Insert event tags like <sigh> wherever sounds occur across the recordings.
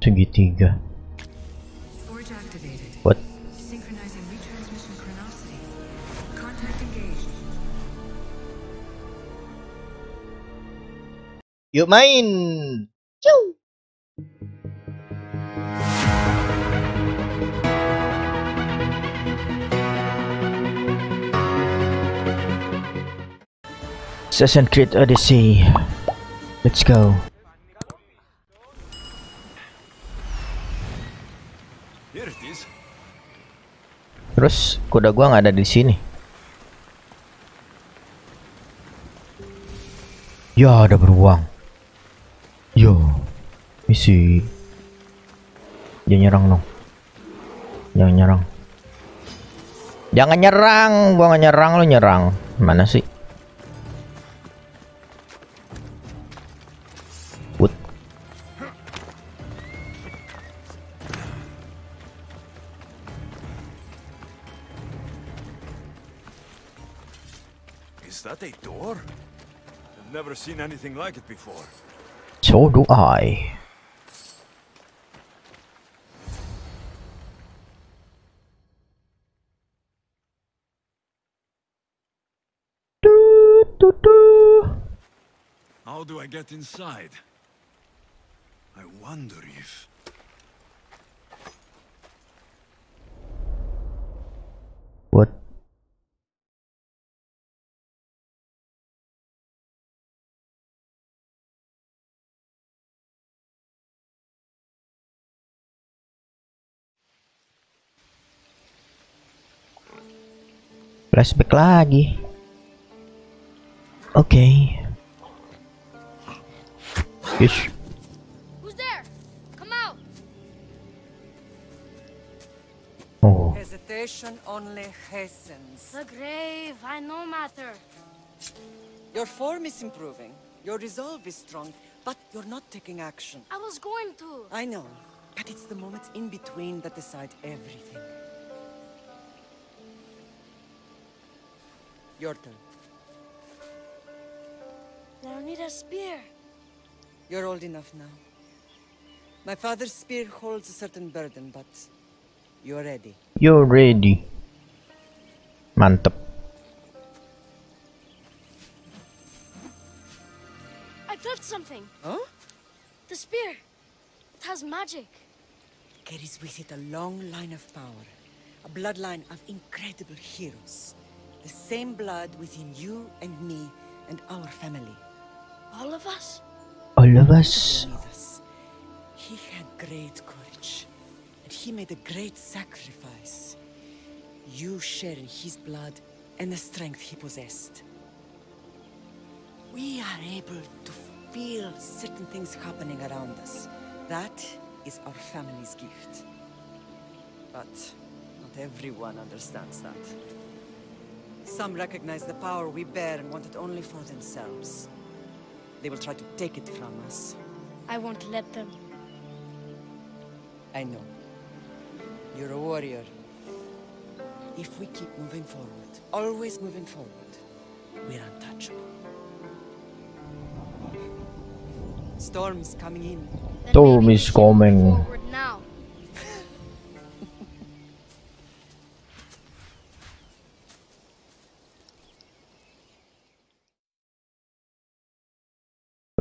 segitiga what yuk main Ciu. Assassin's Creed Odyssey. Let's go. Terus kuda gua nggak ada di sini. Ya ada beruang. Yo, misi. Jangan nyerang dong. Jangan nyerang. Jangan nyerang, gua nggak nyerang lu nyerang. Mana sih? Seen anything like it before. So do I. How do I get inside? I wonder if... What? Flashback lagi. Oke. Okay. Yes. Who's there? Come out! Oh, Hesitation only hastens. The grave, I know matter. Your form is improving. Your resolve is strong, but you're not taking action. I was going to. I know, but it's the moments in between that decide everything. Your turn. I need a spear. You're old enough now. My father's spear holds a certain burden, but you're ready. you're ready. Mantep. I felt something. Huh? The spear. It has magic. Carries with it a long line of power. A bloodline of incredible heroes. The same blood within you and me and our family. All of us? All of us. He had great courage. And he made a great sacrifice. You share in his blood and the strength he possessed. We are able to feel certain things happening around us. That is our family's gift. But not everyone understands that. Some recognize the power we bear and want it only for themselves. They will try to take it from us. I won't let them. I know. You're a warrior. If we keep moving forward, always moving forward, we're untouchable. Storm's coming in. Storm is coming. Forward now.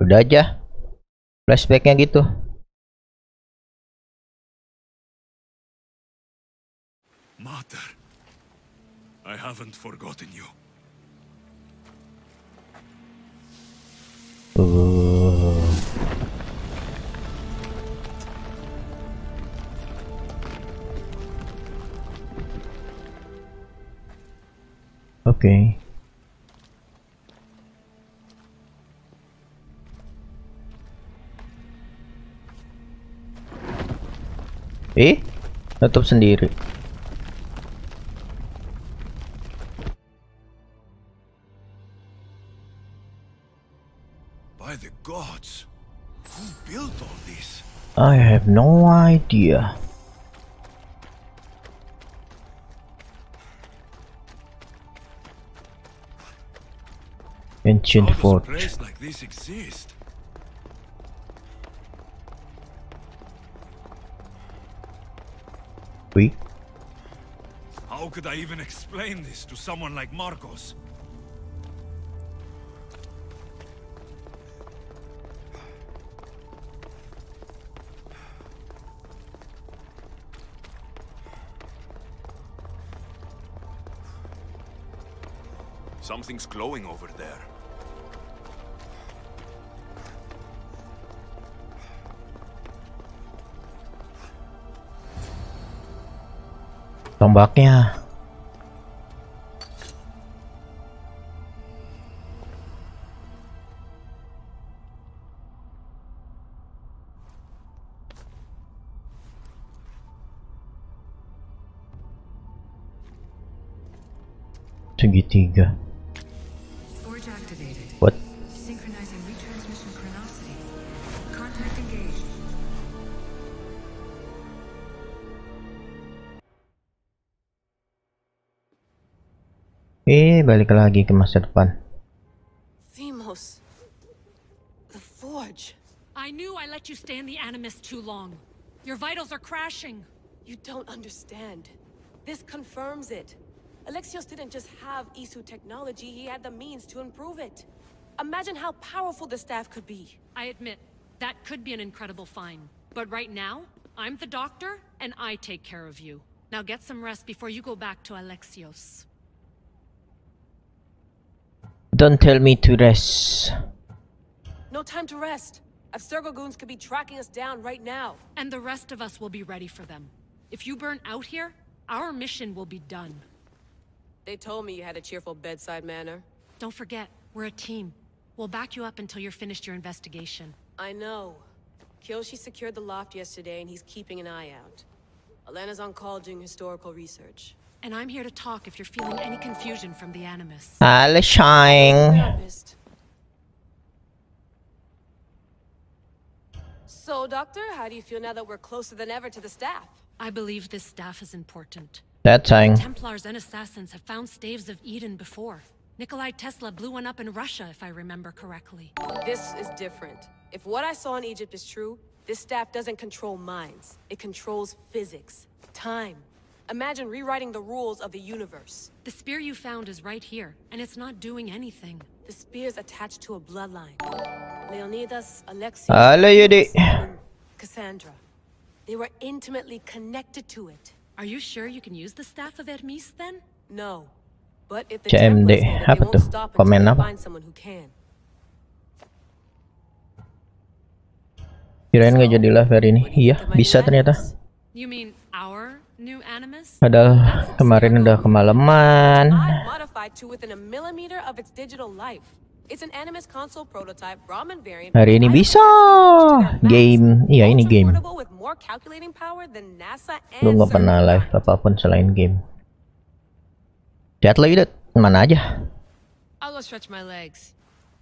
Udah aja. Flashbacknya gitu. Mater. I haven't forgotten you. Uh. Oke. Eh, tutup sendiri. By the gods. Who built all this? I have no idea. Ancient How does a fort. place like this exist? How could I even explain this to someone like Marcos? Something's glowing over there. Tombaknya. Segitiga. What? Synchronizing retransmission chronicity. Contact engaged. Eh, balik lagi ke masa depan. Themos. The Forge. I knew I let you stay in the Animus too long. Your vitals are crashing. You don't understand. This confirms it. Alexios didn't just have Isu technology, he had the means to improve it. Imagine how powerful the staff could be. I admit, that could be an incredible find. But right now, I'm the doctor, and I take care of you. Now get some rest before you go back to Alexios. Don't tell me to rest. No time to rest. Abstergo goons could be tracking us down right now. And the rest of us will be ready for them. If you burn out here, our mission will be done. They told me you had a cheerful bedside manner. Don't forget, we're a team. We'll back you up until you're finished your investigation. I know. Kiyoshi secured the loft yesterday and he's keeping an eye out. Elena's on call doing historical research. And I'm here to talk if you're feeling any confusion from the Animus. Ah, Ale shine. So, Doctor, how do you feel now that we're closer than ever to the staff? I believe this staff is important. That's saying. Templars and assassins have found staves of Eden before. Nikola Tesla blew one up in Russia, if I remember correctly. This is different. If what I saw in Egypt is true, this staff doesn't control minds. It controls physics, time. Imagine rewriting the rules of the universe. The spear you found is right here, and it's not doing anything. The spear's attached to a bloodline. Leonidas, Alexios, ah, Ale Kassandra. They were intimately connected to it. Are you sure you can use the staff of Hermes then? No. But if the CMD. Templars get it, Apa won't tuh? stop until Komen they apa? find someone who can. Kirain nggak jadi live hari ini. You Iya, think of my bisa ternyata. You mean our new Animus? Padahal kemarin udah kemalaman. Hari ini bisa game. Iya ini game. Lu nggak pernah live apa pun selain game. Jatuh itu mana aja?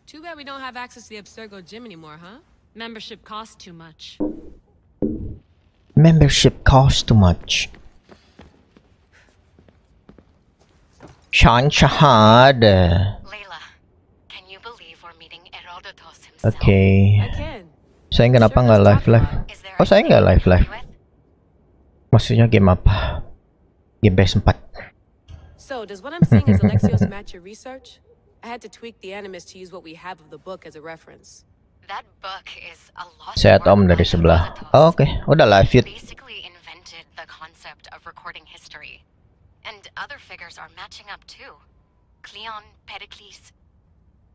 Too bad we don't have access to the Absurgo gym anymore, huh? Membership costs too much. Membership costs too much. Shan Shahad. Layla, can you believe we're meeting Herodotus himself? Oke. I can. Saya kenapa nggak live live? Oh saya nggak live live. Maksudnya game apa? Game PS4. So, does what I'm saying is <laughs> Alexios match your research? I had to tweak the Animus to use what we have of the book as a reference. That book is a lost Sehat work om dari sebelah. Oh, Oke, udah live He yut. basically invented the concept of recording history. And other figures are matching up too. Cleon, Pericles.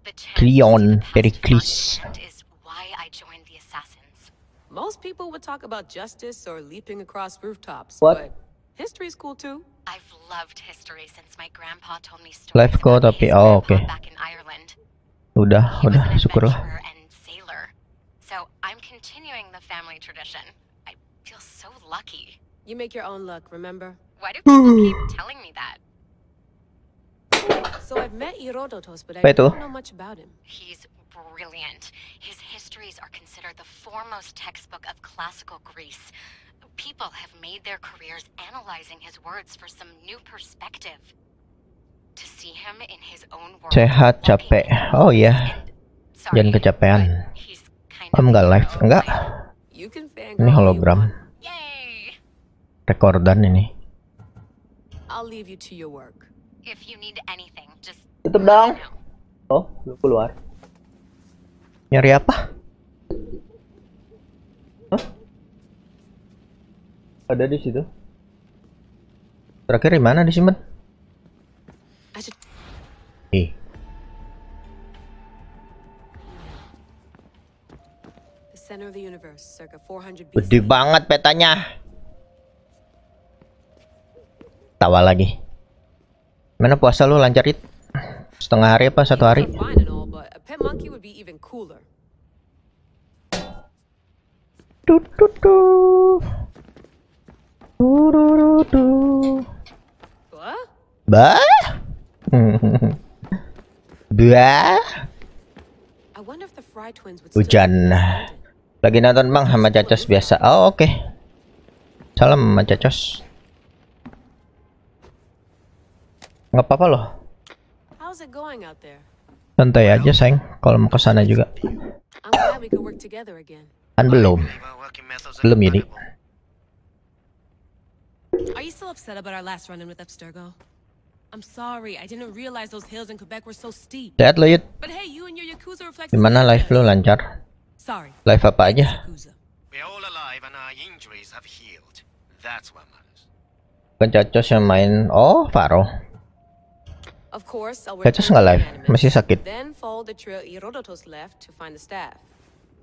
The chance to see Cleon, Pericles. firsthand is why I joined the Assassins. Most people would talk about justice or leaping across rooftops, What? but history's cool too. I've loved history since my grandpa told me stories Live ko, about tapi- his eh, oh, grandpa oke. back in Ireland. Udah, He udah, syukurlah. and sailor. So I'm continuing the family tradition. I feel so lucky. You make your own luck, remember? Why do people keep <sighs> telling me that? So I've met Herodotus, but I don't know much about him. He's brilliant. His histories are considered the foremost textbook of classical Greece. People have made their careers analyzing his words for some new perspective. To see him in his own world. Sehat, capek. Oh, iya. and- Sorry, Jangan kecapean. Om of nggak hero live, enggak? Ini hologram. Rekordan ini. I'll leave you to your work. If you need anything, just Tutup dong. Oh, lu keluar. Nyari apa? Hah? Ada di situ. Terakhir di mana disimpan? I should. Ih, The center of the universe, circa 400 gede banget petanya. Tawa lagi. Mana puasa lu lancar itu Setengah hari apa satu hari? Bah? bah? <laughs> Hujan. Lagi nonton bang sama Cacos biasa. Oh oke. Okay. Salam sama Cacos. Nggak apa-apa loh. Santai aja sayang. Kalau mau ke sana juga. Kan belum. Belum ini. Are you still upset about our last run-in with Abstergo? I'm sorry, I didn't realize those hills in Quebec were so steep. Sehat lo Yud. But hey, you and your Yakuza reflect Gimana live lo lancar? Sorry. Live apa aja? We're all alive and our injuries have healed. That's what matters. Bukan yang main. Oh, Faro. Of course, I'll Cacos return nggak to live. Animus, Masih sakit. Then follow the trail Herodotus left to find the staff.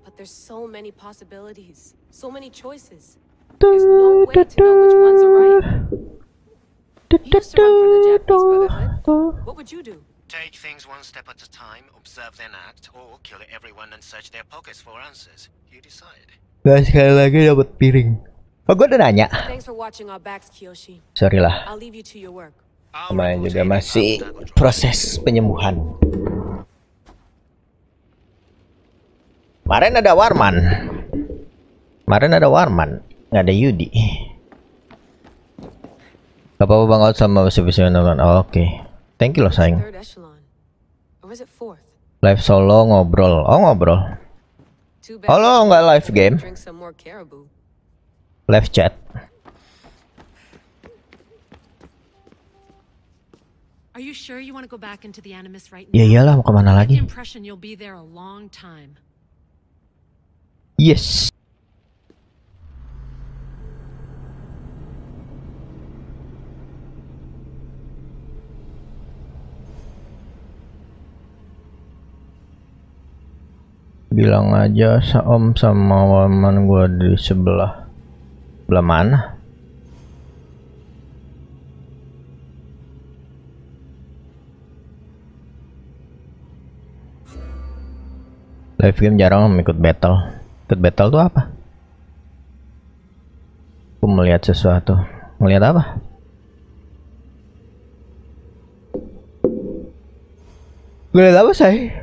But there's so many possibilities, so many choices. There's no way to know which ones are right. You used to run for the Japanese Brotherhood. What would you do? Take things one step at a time, observe then act, or kill everyone and search their pockets for answers. You decide. Guys, sekali lagi dapat piring. Oh, gue udah nanya. Thanks for watching our backs, Kiyoshi. Sorry lah. I'll leave you to your work. Namanya juga masih proses penyembuhan. Kemarin ada Warman. Kemarin ada Warman. Nggak ada Yudi. Gak apa-apa Bang Out sama bisa nonton. Oh, Oke. Thank you loh sayang. Live solo ngobrol. Oh ngobrol. Halo, nggak live game. Live chat. Are you sure you want to go back into the Animus right now? Ya iyalah mau ke mana lagi? impression you'll be there a long time. Yes. Bilang aja sa om sama waman gua di sebelah. Sebelah mana? Live game jarang ikut battle. Ikut battle tuh apa? Aku melihat sesuatu. Melihat apa? Melihat apa saya?